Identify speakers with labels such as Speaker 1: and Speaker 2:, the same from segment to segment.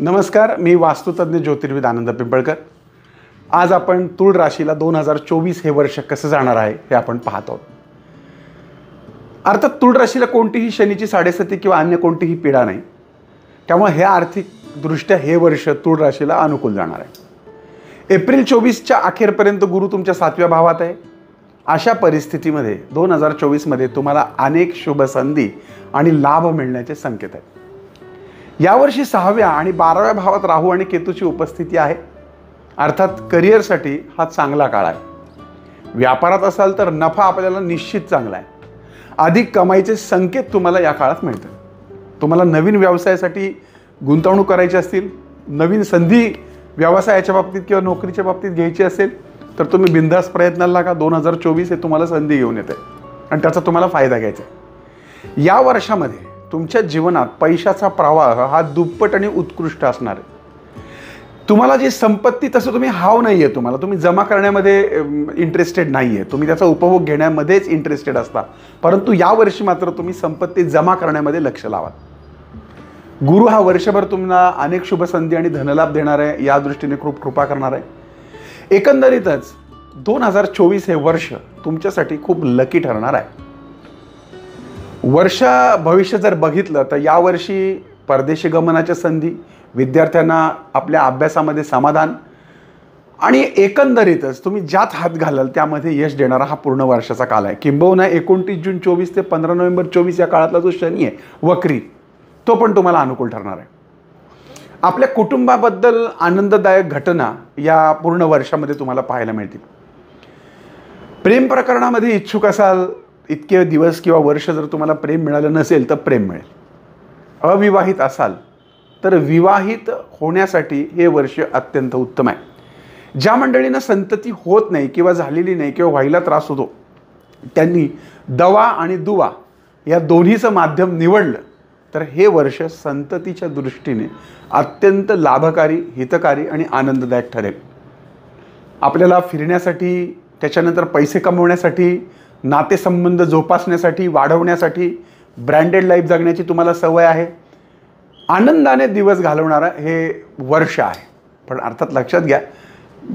Speaker 1: नमस्कार मी वास्तुतज्ञ ज्योतिर्विद आनंद पिंपळकर. आज आपण तुळ राशीला दोन हजार चोवीस हे वर्ष कसं जाणार आहे हे आपण पाहत आहोत. अर्थात तुळ राशीला कोणतीही शनीची साडेसती किंवा अन्य कोणतीही पीडा नाही. त्यामुळे हे आर्थिकदृष्ट्या हे वर्ष तुळ राशीला अनुकूल जाणार आहे. एप्रिल चोवीसच्या अखेरपर्यंत गुरु तुमच्या सातव्या भावात आहे. अशा परिस्थितीमध्ये दोन हजार चोवीसमध्ये तुम्हाला अनेक शुभ संधी आणि लाभ मिळण्याचे संकेत आहेत. यावर्षी सहाव्या आणि बाराव्या भावात राहू आणि केतूची उपस्थिती आहे. अर्थात करिअरसाठी हा चांगला काळ आहे. व्यापारात असाल तर नफा आपल्याला निश्चित चांगला आहे. अधिक कमाईचे संकेत तुम्हाला या काळात मिळतात. तुम्हाला नवीन व्यवसायासाठी गुंतवणूक करायची असतील नवीन संधी व्यवसायाच्या बाबतीत किंवा नोकरीच्या बाबतीत घ्यायची असेल तर तुम्ही बिंदास प्रयत्नाला लागा. दोन हजार चोवीस हे तुम्हाला संधी घेऊन येते. आणि त्याचा तुम्हाला फायदा घ्यायचा आहे. या वर्षामध्ये तुमच्या जीवनात पैशाचा प्रवाह हा दुप्पट आणि उत्कृष्ट असणार आहे. तुम्हाला जी संपत्ती तसं तुम्ही हाव नाही आहे तुम्हाला. तुम्ही जमा करण्यामध्ये इंटरेस्टेड नाही आहे तुम्ही त्याचा उपभोग घेण्यामध्येच इंटरेस्टेड असता. परंतु यावर्षी मात्र तुम्ही संपत्ती जमा करण्यामध्ये लक्ष लावा. गुरु हा वर्षभर तुम्हाला अनेक शुभसंधी आणि धनलाभ देणार आहे या दृष्टीने खूप कृपा करणार आहे. एकंदरीतच दोन हजार चोवीस हे वर्ष तुमच्यासाठी खूप लकी ठरणार आहे. वर्ष भविष्य जर बघितलं तर यावर्षी परदेशी गमनाच्या संधी विद्यार्थ्यांना आपल्या अभ्यासामध्ये समाधान आणि एकंदरीतच तुम्ही ज्यात हात घालाल त्यामध्ये यश देणारा हा पूर्ण वर्षाचा काल आहे. किंबहुना एकोणतीस जून चोवीस ते पंधरा नोव्हेंबर चोवीस या काळातला जो शनी आहे वक्री तो पण तुम्हाला अनुकूल ठरणार आहे. आपल्या कुटुंबाबद्दल आनंददायक घटना या पूर्ण वर्षामध्ये तुम्हाला पाहायला मिळतील. प्रेम प्रकरणामध्ये इच्छुक असाल इतके दिवस किंवा वर्ष जर तुम्हाला प्रेम मिळालं नसेल तर प्रेम मिळेल. अविवाहित असाल तर विवाहित होण्यासाठी हे वर्ष अत्यंत उत्तम आहे. ज्या मंडळींना संतती होत नाही किंवा झालेली नाही किंवा व्हायला त्रास होतो त्यांनी दवा आणि दुवा या दोन्हीचं माध्यम निवडलं तर हे वर्ष संततीच्या दृष्टीने अत्यंत लाभकारी हितकारी आणि आनंददायक ठरेल. आपल्याला फिरण्यासाठी त्याच्यानंतर पैसे कमवण्यासाठी नातेसंबंध जोपासण्यासाठी वाढवण्यासाठी ब्रँडेड लाईफ जगण्याची तुम्हाला सवय आहे. आनंदाने दिवस घालवणारं हे वर्ष आहे. पण अर्थात लक्षात घ्या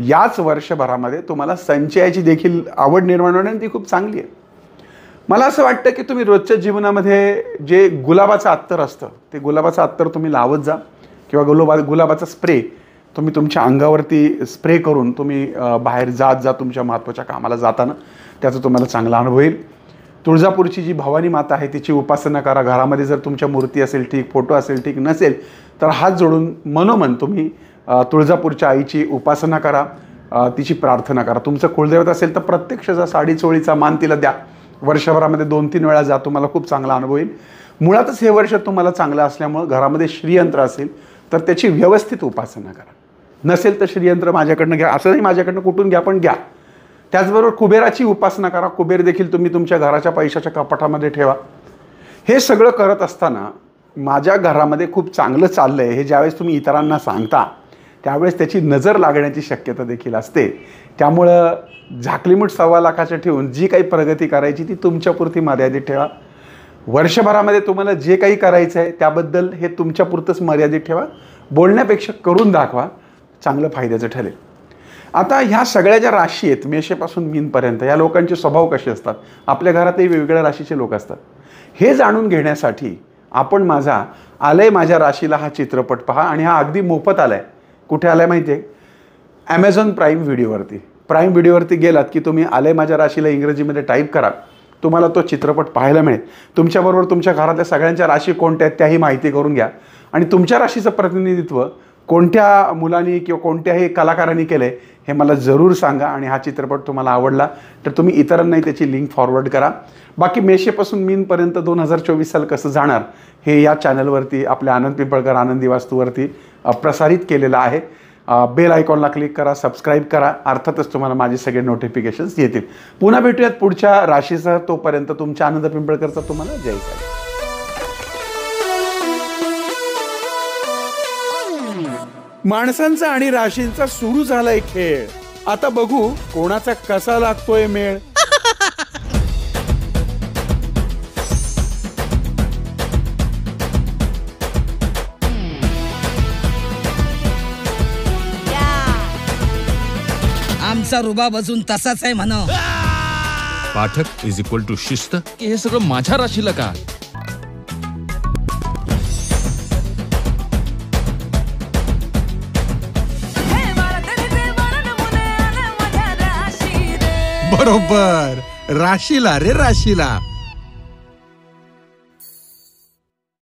Speaker 1: याच वर्षभरामध्ये तुम्हाला संचयाची देखील आवड निर्माण होणे ती खूप चांगली आहे. मला असं वाटतं की तुम्ही रोजच्या जीवनामध्ये जे गुलाबाचं अत्तर असतं ते गुलाबाचं अत्तर तुम्ही लावत जा किंवा गुलाबा गुलाबाचा स्प्रे तुम्ही तुमच्या अंगावरती स्प्रे करून तुम्ही बाहेर जात जा तुमच्या महत्त्वाच्या कामाला जाताना. त्याचा तुम्हाला चांगला अनुभव येईल. तुळजापूरची जी भवानी माता आहे तिची उपासना करा. घरामध्ये जर तुमच्या मूर्ती असेल ठीक फोटो असेल ठीक नसेल तर हात जोडून मनोमन तुम्ही तुळजापूरच्या आईची उपासना करा. तिची प्रार्थना करा. तुमचं कुळदैवत असेल तर प्रत्यक्ष जा साडी चोळीचा मान तिला द्या. वर्षभरामध्ये दोन तीन वेळा जा तुम्हाला खूप चांगला अनुभव येईल. मुळातच हे वर्ष तुम्हाला चांगलं असल्यामुळं घरामध्ये श्रीयंत्र असेल तर त्याची व्यवस्थित उपासना करा. नसेल तर श्रीयंत्र माझ्याकडनं घ्या. असं नाही माझ्याकडनं कुठून घ्या पण घ्या. त्याचबरोबर कुबेराची उपासना करा. कुबेर देखील तुम्ही तुमच्या घराच्या पैशाच्या कपाटामध्ये ठेवा. हे सगळं करत असताना माझ्या घरामध्ये खूप चांगलं चाललं आहे हे ज्यावेळेस तुम्ही इतरांना सांगता त्यावेळेस त्याची नजर लागण्याची शक्यता देखील असते. त्यामुळं झाकलीमूठ सव्वा लाखाच्या ठेवून जी काही प्रगती करायची ती तुमच्यापुरती मर्यादित ठेवा. वर्षभरामध्ये तुम्हाला जे काही करायचं आहे त्याबद्दल हे तुमच्यापुरतंच मर्यादित ठेवा. बोलण्यापेक्षा करून दाखवा. चांगलं फायद्याचं ठरेल. आता ह्या सगळ्या ज्या राशी आहेत मेषेपासून मीनपर्यंत या लोकांचे स्वभाव कसे असतात? आपल्या घरातही वेगवेगळ्या राशीचे लोक असतात. हे जाणून घेण्यासाठी आपण माझा आलंय माझ्या राशीला हा चित्रपट पहा आणि हा अगदी मोफत आलाय. कुठे आलाय माहिती आहे? ॲमेझॉन प्राईम व्हिडिओवरती. प्राईम व्हिडिओवरती गेलात की तुम्ही आलंय माझ्या राशीला इंग्रजीमध्ये टाईप करा. तुम्हाला तो चित्रपट पाहायला मिळेल. तुमच्याबरोबर तुमच्या घरातल्या सगळ्यांच्या राशी कोणत्या आहेत त्याही माहिती करून घ्या. आणि तुमच्या राशीचं प्रतिनिधित्व कोणत्या मुलांनी किंवा कोणत्याही कलाकारांनी केलं आहे हे मला जरूर सांगा आणि हा चित्रपट तुम्हाला आवडला तर तुम्ही इतरांनाही त्याची लिंक फॉरवर्ड करा. बाकी मेशेपासून मीनपर्यंत दोन हजार चोवीस साल कसं जाणार हे या चॅनलवरती आपल्या आनंद पिंपळकर आनंदी वास्तूवरती प्रसारित केलेलं आहे. बेल आयकॉनला क्लिक करा सबस्क्राईब करा. अर्थातच तुम्हाला माझे सगळे नोटिफिकेशन्स येतील. पुन्हा भेटूयात पुढच्या राशीसह तोपर्यंत. तुमच्या आनंद पिंपळकरचा तुम्हाला जय साई. माणसांचा आणि राशींचा सुरू झालाय खेळ. आता बघू कोणाचा कसा लागतोय मेळ.
Speaker 2: आमचा रुबा अजून तसाच आहे म्हण.
Speaker 3: पाठक इज इक्वल टू शिस्त? हे सगळं माझ्या राशीला का?
Speaker 1: बरोबर. राशीला रे राशीला.